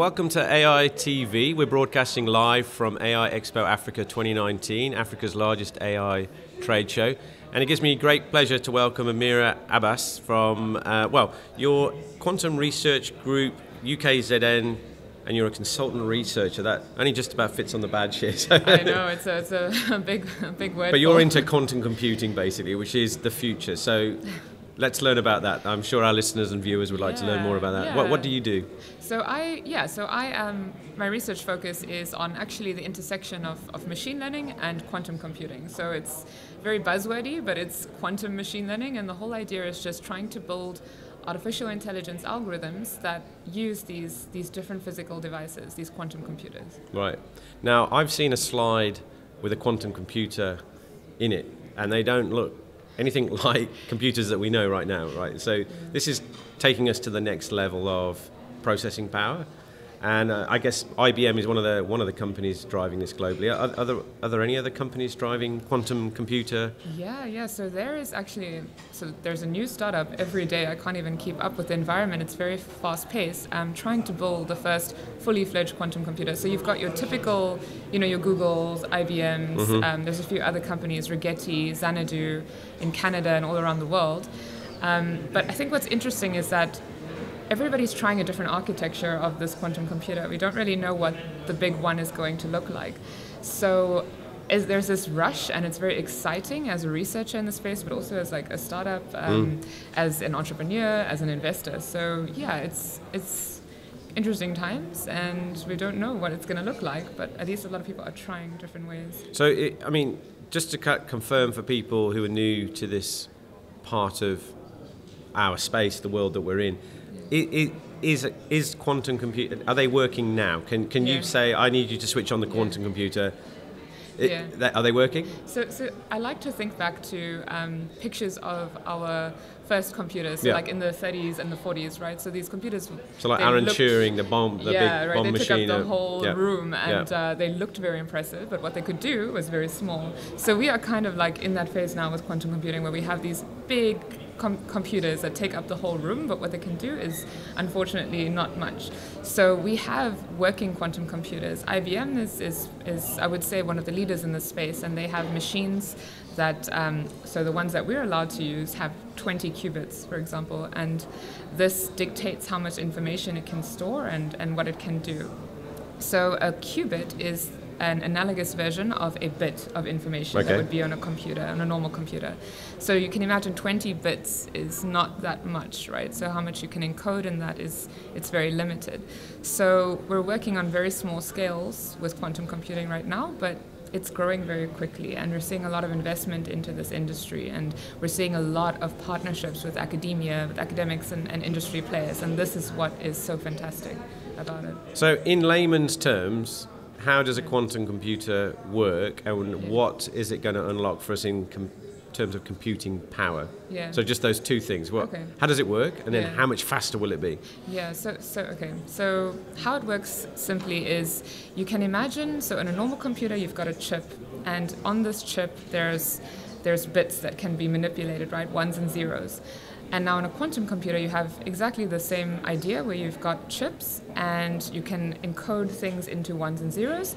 Welcome to AI TV. We're broadcasting live from AI Expo Africa 2019, Africa's largest AI trade show. And it gives me great pleasure to welcome Amira Abbas from, uh, well, your quantum research group, UKZN, and you're a consultant researcher. That only just about fits on the badge here. So. I know it's a, it's a big, a big word. But you're into quantum computing, basically, which is the future. So let's learn about that. I'm sure our listeners and viewers would like yeah, to learn more about that. Yeah. What, what do you do? So I, yeah, so I, am, my research focus is on actually the intersection of, of machine learning and quantum computing. So it's very buzzwordy, but it's quantum machine learning, and the whole idea is just trying to build artificial intelligence algorithms that use these these different physical devices, these quantum computers. Right. Now I've seen a slide with a quantum computer in it, and they don't look anything like computers that we know right now, right? So this is taking us to the next level of processing power. And uh, I guess IBM is one of the one of the companies driving this globally. Are, are, there are there any other companies driving quantum computer? Yeah, yeah. So there is actually so there's a new startup every day. I can't even keep up with the environment. It's very fast paced. I'm trying to build the first fully fledged quantum computer. So you've got your typical, you know, your Googles, IBMs. Mm-hmm. Um, there's a few other companies, Rigetti, Xanadu, in Canada and all around the world. Um, but I think what's interesting is that everybody's trying a different architecture of this quantum computer. We don't really know what the big one is going to look like. So is, there's this rush, and it's very exciting as a researcher in the space, but also as like a startup, um, mm. as an entrepreneur, as an investor. So yeah, it's it's interesting times, and we don't know what it's going to look like. But at least a lot of people are trying different ways. So it, I mean, just to confirm for people who are new to this part of our space, the world that we're in it, is is quantum computer are they working now can can yeah. you say i need you to switch on the quantum yeah. computer it, yeah. That, are they working? So, so I like to think back to um, pictures of our first computers, yeah. like in the 30s and the 40s, right? So these computers. So like Alan looked, Turing, the bombe, the yeah, big right, bombe they machine. They took up the whole yeah. room, and uh, they looked very impressive. But what they could do was very small. So we are kind of like in that phase now with quantum computing, where we have these big com- computers that take up the whole room, but what they can do is unfortunately not much. So we have working quantum computers. IBM is, is, is I would say, one of the leaders in this space, and they have machines that, um, so the ones that we're allowed to use have 20 qubits, for example, and this dictates how much information it can store and, and what it can do. So a qubit is an analogous version of a bit of information okay. that would be on a computer, on a normal computer. So you can imagine 20 bits is not that much, right? So how much you can encode in that is it's very limited. So we're working on very small scales with quantum computing right now, but it's growing very quickly and we're seeing a lot of investment into this industry and we're seeing a lot of partnerships with academia with academics and, and industry players and this is what is so fantastic about it so in layman's terms how does a quantum computer work and what is it going to unlock for us in com- terms of computing power? Yeah. So just those two things. What, okay. How does it work and then yeah. how much faster will it be? Yeah, so, so, okay. So how it works simply is you can imagine, so in a normal computer you've got a chip and on this chip there's, there's bits that can be manipulated, right? Ones and zeros. And now in a quantum computer, you have exactly the same idea where you've got chips and you can encode things into ones and zeros,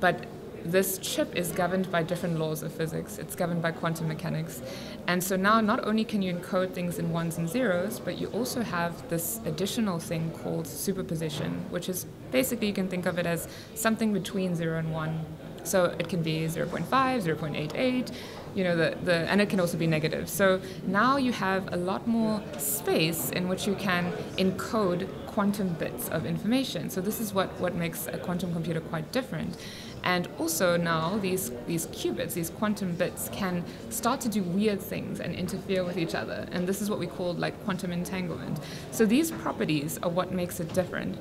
but this chip is governed by different laws of physics. It's governed by quantum mechanics. And so now not only can you encode things in ones and zeros, but you also have this additional thing called superposition, which is basically you can think of it as something between zero and one. So it can be 0.5, 0.88, you know, the, the, and it can also be negative. So now you have a lot more space in which you can encode quantum bits of information. So this is what, what makes a quantum computer quite different. And also now these, these qubits, these quantum bits, can start to do weird things and interfere with each other. And this is what we call like quantum entanglement. So these properties are what makes it different.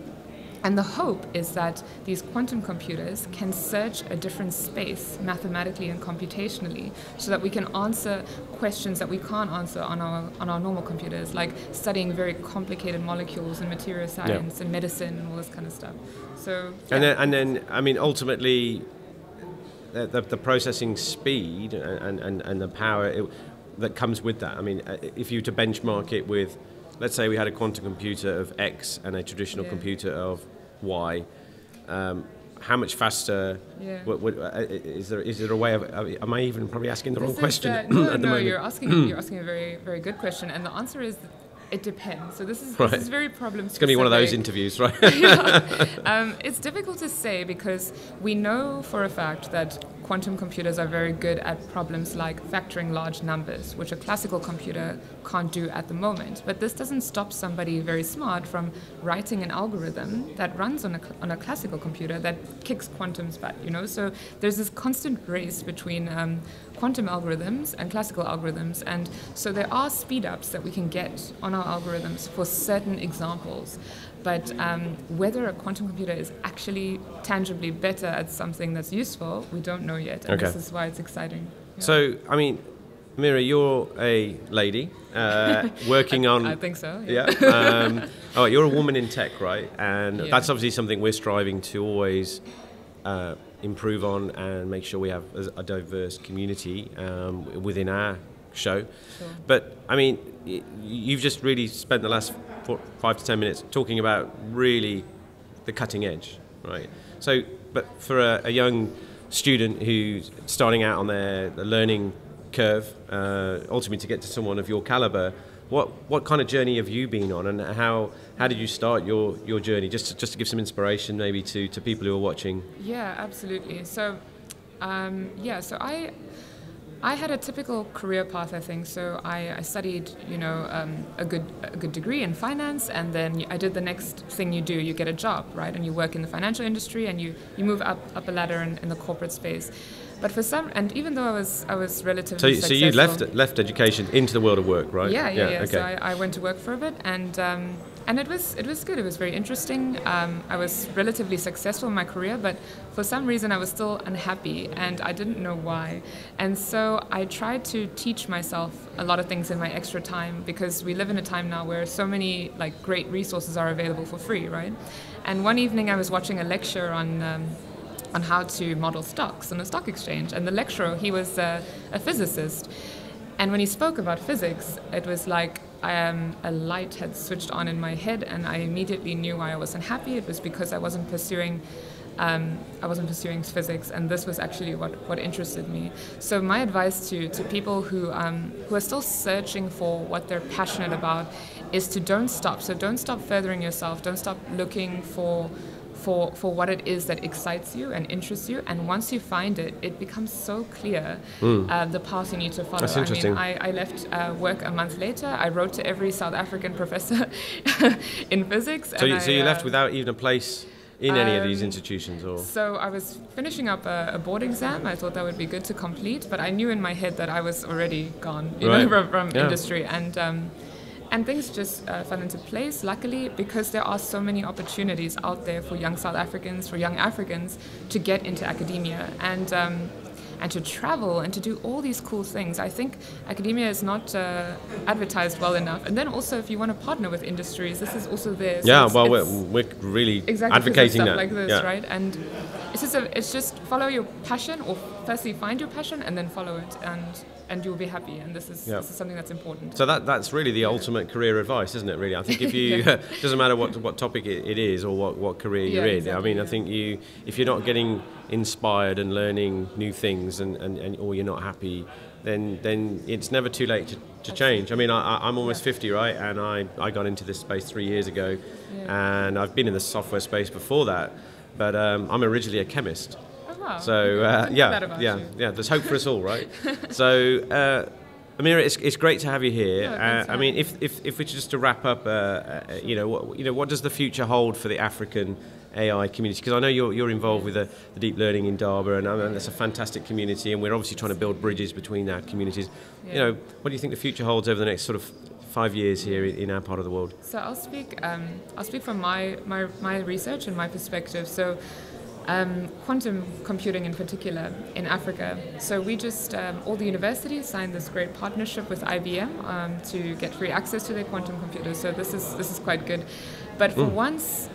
And the hope is that these quantum computers can search a different space mathematically and computationally so that we can answer questions that we can't answer on our, on our normal computers, like studying very complicated molecules and material science yeah. and medicine and all this kind of stuff. So, yeah. and, then, and then, I mean, ultimately, the, the, the processing speed and, and, and the power it, that comes with that. I mean, uh, if you were to benchmark it with let's say we had a quantum computer of X and a traditional yeah. computer of Y. Um, how much faster? Yeah. What, what, uh, is there is there a way of? uh, Am I even probably asking the This wrong question uh, at no, the no, moment? you're asking you're asking a very very good question, and the answer is it depends. So this is Right. this is very problem. It's going to be one of those interviews, right? Um, it's difficult to say because we know for a fact that quantum computers are very good at problems like factoring large numbers, which a classical computer can't do at the moment. But this doesn't stop somebody very smart from writing an algorithm that runs on a, on a classical computer that kicks quantum's butt, you know? So there's this constant race between um, quantum algorithms and classical algorithms. And so there are speed ups that we can get on our algorithms for certain examples. But um, whether a quantum computer is actually tangibly better at something that's useful, we don't know yet. And this is why it's exciting. Yeah. So, I mean, Mira, you're a lady uh, working on. I think so. Yeah. Um, oh, you're a woman in tech, right? And Yeah. that's obviously something we're striving to always uh, improve on and make sure we have a, a diverse community um, within our show. Sure. But I mean, you've just really spent the last four, five to ten minutes talking about really the cutting edge, right? So, but for a, a young student who's starting out on their learning curve, uh, ultimately to get to someone of your caliber, what what kind of journey have you been on, and how how did you start your, your journey? Just to, just to give some inspiration, maybe to, to people who are watching. Yeah, absolutely. So, um, yeah, so I, I had a typical career path, I think. So I, I studied, you know, um, a good a good degree in finance, and then I did the next thing you do. You get a job, right, and you work in the financial industry, and you, you move up up a ladder in, in the corporate space. But for some, and even though I was I was relatively So, so you left left education into the world of work, right? yeah, yeah, yeah. okay. So I, I went to work for a bit, and um, and it was it was good. It was very interesting. Um, I was relatively successful in my career, but for some reason I was still unhappy, and I didn't know why. And so I tried to teach myself a lot of things in my extra time because we live in a time now where so many like great resources are available for free, right? And one evening I was watching a lecture on. Um, on how to model stocks on a stock exchange. And the lecturer, he was a physicist. And when he spoke about physics, it was like um, a light had switched on in my head, and I immediately knew why I was unhappy. It was because I wasn't pursuing. Um, I wasn't pursuing physics, and this was actually what, what interested me. So my advice to, to people who um, who are still searching for what they're passionate about is to don't stop. So don't stop furthering yourself. Don't stop looking for for, for what it is that excites you and interests you. And once you find it, it becomes so clear uh, the path you need to follow. That's I mean, I, I left uh, work a month later. I wrote to every South African professor in physics. So, you, so I, you left uh, without even a place in any of these um, institutions, or So I was finishing up a, a board exam. I thought that would be good to complete, but I knew in my head that I was already gone, you Right. know, from, from Yeah. industry, and um, and things just uh, fell into place. Luckily, because there are so many opportunities out there for young South Africans, for young Africans, to get into academia and. Um, and to travel and to do all these cool things. I think academia is not uh, advertised well enough. And then also, if you want to partner with industries, this is also there. So yeah, it's- well, it's- we're, we're really exactly advocating stuff that. like this, yeah. right? And it's just a, it's just follow your passion, or firstly find your passion and then follow it, and and you'll be happy. And this is Yeah. this is something that's important. So that that's really the ultimate career advice, isn't it? Really, I think if you doesn't matter what what topic it, it is or what, what career Yeah, you're in. I mean, I think you if you're not getting inspired and learning new things, and, and, and or you're not happy, then then it's never too late to, to change. I mean, I, I'm almost Yeah. 50, right? And I I got into this space three years ago, and I've been in the software space before that, but um, I'm originally a chemist. Oh, wow. So uh, yeah, yeah, you. yeah. There's hope for us all, right? so, uh, Amira, it's, it's great to have you here. Thanks uh, I mean, if, if if we just to wrap up, uh, uh, you know, what you know, what does the future hold for the African AI community? Because I know you're you're involved with the, the deep learning Indaba, and mean, that's a fantastic community, and we're obviously trying to build bridges between our communities. You know, what do you think the future holds over the next sort of five years here in, in our part of the world? So I'll speak. Um, I'll speak from my, my my research and my perspective. So. Um, quantum computing in particular in Africa. So we just um, all the universities signed this great partnership with IBM um, to get free access to their quantum computers. So this is this is quite good. But for once,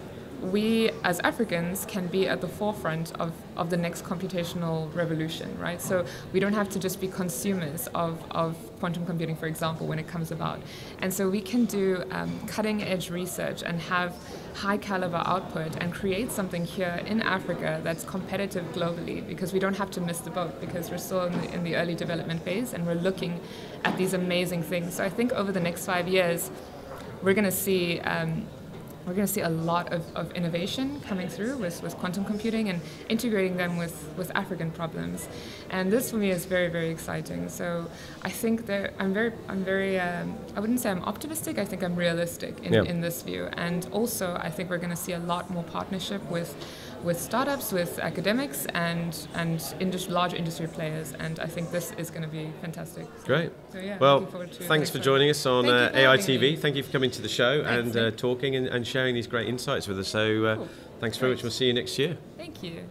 we as Africans can be at the forefront of, of the next computational revolution, right? So we don't have to just be consumers of, of quantum computing, for example, when it comes about. And so we can do um, cutting edge research and have high caliber output and create something here in Africa that's competitive globally because we don't have to miss the boat because we're still in the, in the early development phase and we're looking at these amazing things. So I think over the next five years, we're going to see um, we're going to see a lot of, of innovation coming through with, with quantum computing and integrating them with, with African problems. And this for me is very, very exciting. So I think that I'm very, I'm very, um, I wouldn't say I'm optimistic, I think I'm realistic in, in this view. And also, I think we're going to see a lot more partnership with with startups, with academics, and and industry, large industry players. And I think this is going to be fantastic. Great. So, yeah, well, thanks for joining us on uh, AI TV. Me. Thank you for coming to the show thanks, and uh, talking and, and, sharing these great insights with us. So, uh, cool. thanks very much. We'll see you next year. Thank you.